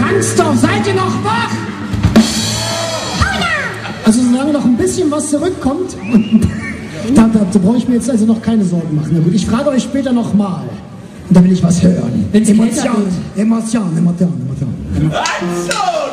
Ransdorf, seid ihr noch wach? Also solange noch ein bisschen was zurückkommt, da, da, da brauche ich mir jetzt also noch keine Sorgen machen. Na gut, ich frage euch später nochmal. Und da will ich was hören. Emotion, Emotion, Emotion, Emotion. Ransdorf!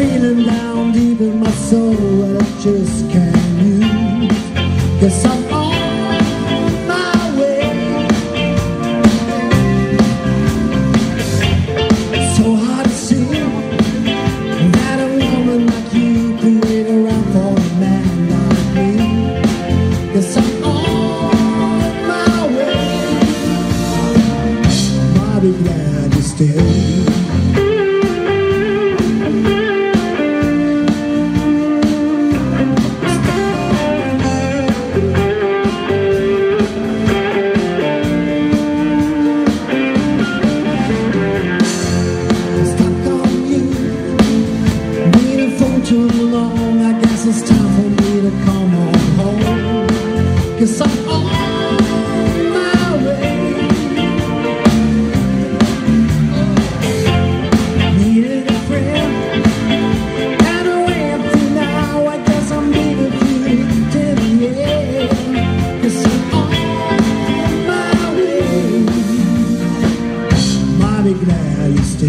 feeling down deep in my soul and I just can't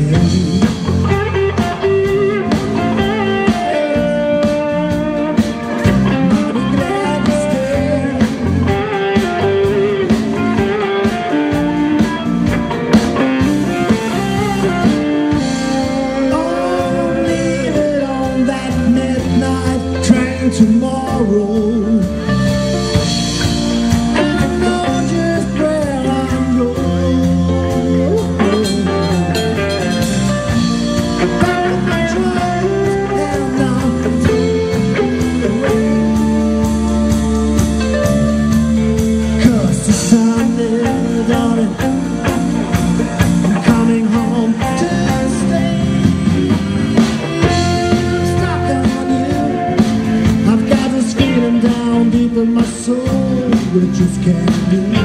quero just can't believe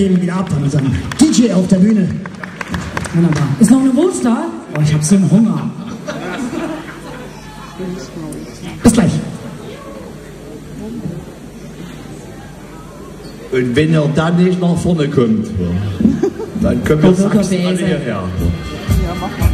geben wieder ab an unseren DJ auf der Bühne. Wunderbar. Ist noch eine Wurst da? Oh, ich hab so einen Hunger. Bis gleich. Und wenn er dann nicht nach vorne kommt, dann können wir er Sachsen alle hierher. Ja, mach mal.